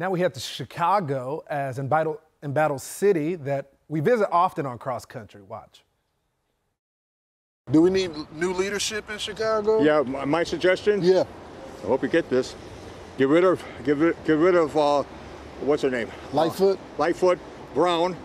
Now we head to Chicago as embattled, embattled city that we visit often on Cross Country Watch. Do we need new leadership in Chicago? Yeah, my suggestion. Yeah. I hope you get this. Get rid of, get rid, get rid of, uh, what's her name? Lightfoot. Uh, Lightfoot, Brown,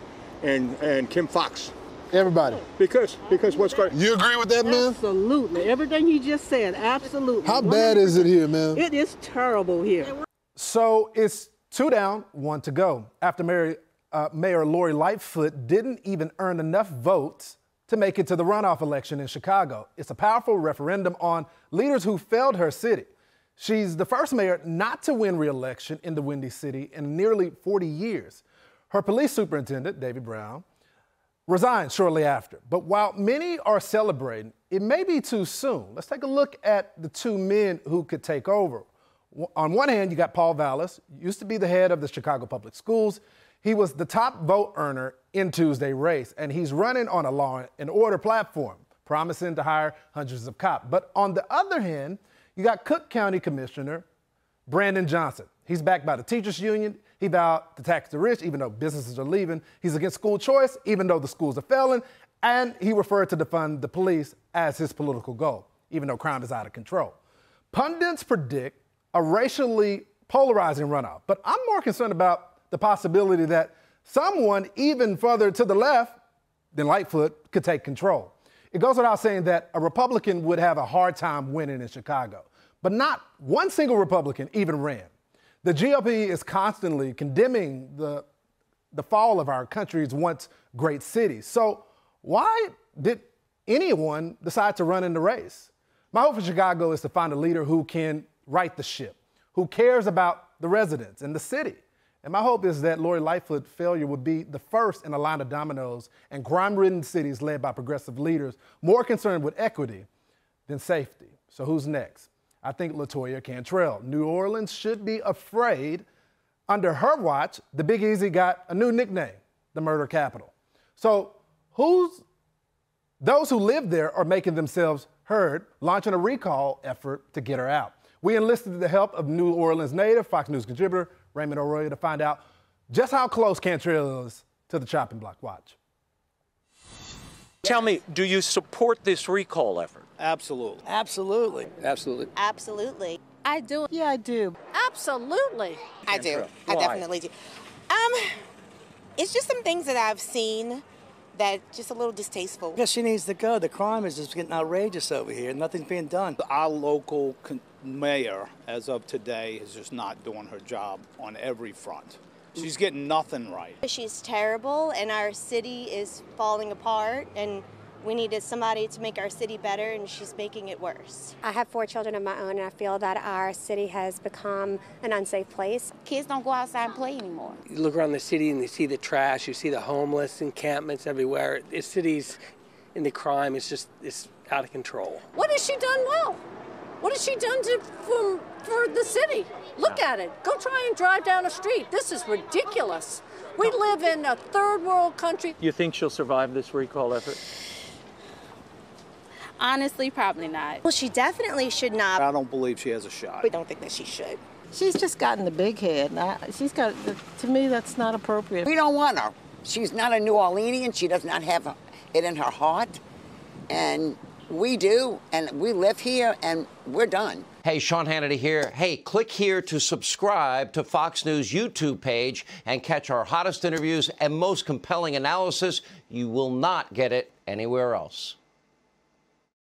and and Kim Foxx. Everybody. Because because what's going? You agree with that, man? Absolutely. Everything you just said, absolutely. How bad is it here, man? It is terrible here. So it's two down, one to go. After Mayor, uh, Mayor Lori Lightfoot didn't even earn enough votes to make it to the runoff election in Chicago. It's a powerful referendum on leaders who failed her city. She's the first mayor not to win re-election in the Windy City in nearly 40 years. Her police superintendent, David Brown, resigned shortly after. But while many are celebrating, it may be too soon. Let's take a look at the two men who could take over. On one hand, you got Paul Vallas, used to be the head of the Chicago Public Schools. He was the top vote earner in Tuesday race, and he's running on a law and order platform, promising to hire hundreds of cops. But on the other hand, you got Cook County Commissioner Brandon Johnson. He's backed by the teachers union. He vowed to tax the rich, even though businesses are leaving. He's against school choice, even though the schools are failing. And he referred to defund the police as his political goal, even though crime is out of control. Pundits predict a racially polarizing runoff, but I'm more concerned about the possibility that someone even further to the left than Lightfoot could take control. It goes without saying that a Republican would have a hard time winning in Chicago, but not one single Republican even ran. The GOP is constantly condemning the, the fall of our country's once great city. So, why did anyone decide to run in the race? My hope for Chicago is to find a leader who can right the ship, who cares about the residents and the city. And my hope is that Lori Lightfoot's failure would be the first in a line of dominoes and crime ridden cities led by progressive leaders more concerned with equity than safety. So, who's next? I think Latoya Cantrell. New Orleans should be afraid. Under her watch, the Big Easy got a new nickname, the murder capital. So, who's those who live there are making themselves heard, launching a recall effort to get her out. We enlisted the help of New Orleans native Fox News contributor Raymond Arroyo to find out just how close Cantrell is to the chopping block watch. Tell me, do you support this recall effort? Absolutely. Absolutely. Absolutely. Absolutely. I do. Yeah, I do. Absolutely. I do. I definitely do. Um, it's just some things that I've seen that just a little distasteful. Because she needs to go. The crime is just getting outrageous over here. Nothing's being done. Our local con- mayor, as of today, is just not doing her job on every front. She's getting nothing right. She's terrible, and our city is falling apart, and we needed somebody to make our city better, and she's making it worse. I have four children of my own, and I feel that our city has become an unsafe place. Kids don't go outside and play anymore. You look around the city and you see the trash, you see the homeless encampments everywhere. The city's in the crime is just it's out of control. What has she done well? What has she done to, for, for the city? Look at it. Go try and drive down a street. This is ridiculous. We live in a third world country. You think she'll survive this recall effort? Honestly, probably not. Well, she definitely should not. I don't believe she has a shot. We don't think that she should. She's just gotten the big head. And I, she's got, to me, that's not appropriate. We don't want her. She's not a New Orleanian. She does not have it in her heart. And we do, and we live here, and we're done. Hey, Sean Hannity here. Hey, click here to subscribe to Fox News YouTube page and catch our hottest interviews and most compelling analysis. You will not get it anywhere else.